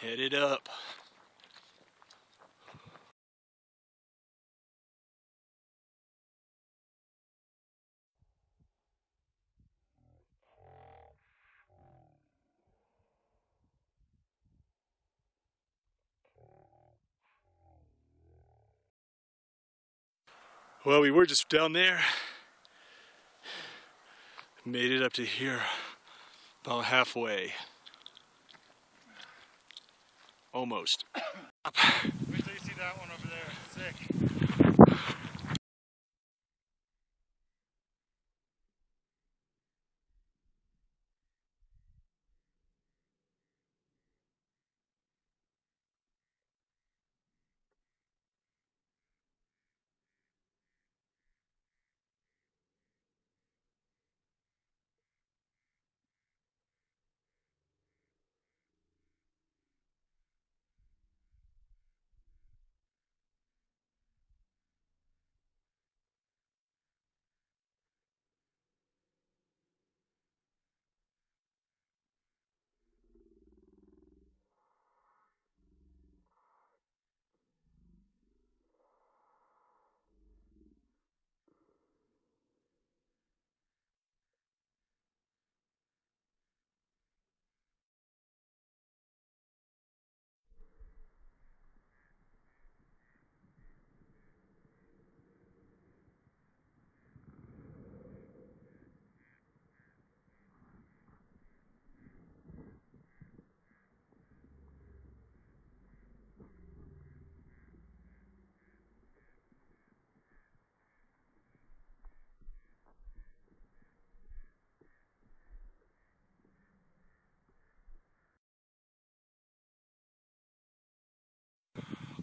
Headed up. Well, we were just down there. Made it up to here about halfway. Almost. Wait till you see that one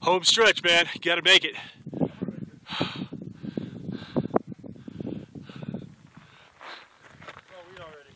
Home stretch, man. Gotta make it. Oh, we already.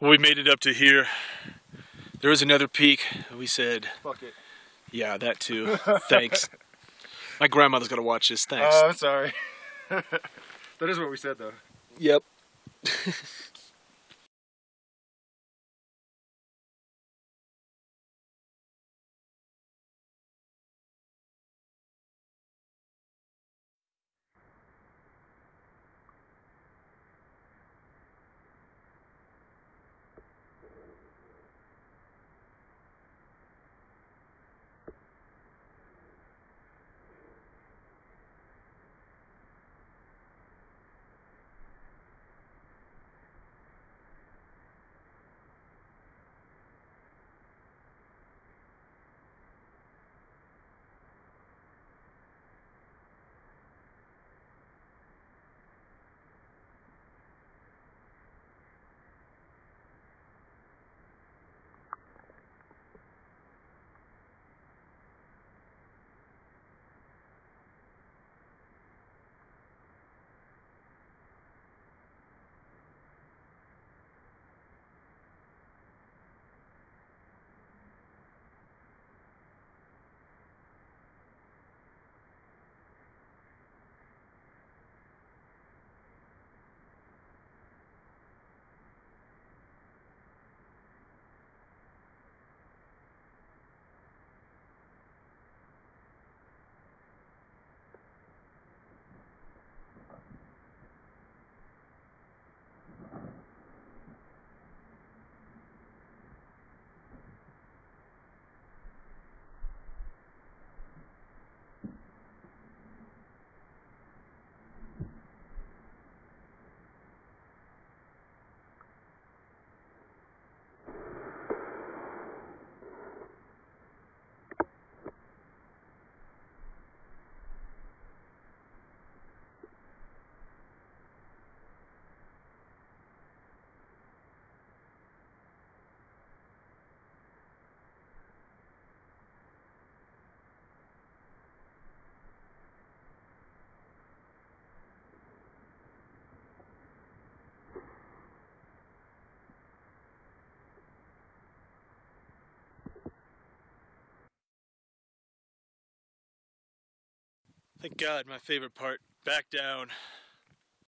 We made it up to here. There was another peak. We said, Fuck it. yeah, that too. Thanks. My grandmother's gonna watch this. Thanks. Oh, I'm sorry. that is what we said, though. yep. Thank God, my favorite part. Back down.